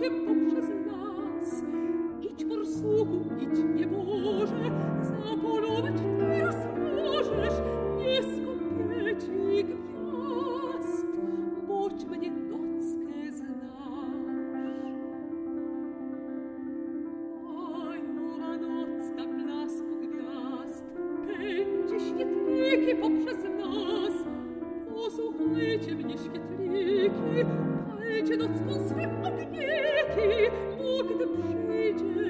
тільки попшез нас. Ідь борсуку, ідь не може, заполювать ти розможеш, не скупечі гв'язд, будь мені доцке знаш. Ай, мова доцка бласку гв'язд, пенджі щитвики попшез нас, послухайте мені щитвики, przyjdzie do swą swe opieki, Bóg gdy przyjdzie,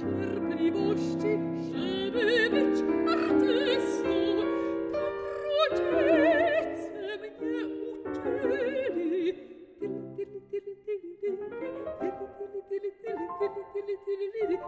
Czerpliwości tili tili tili tili tili tili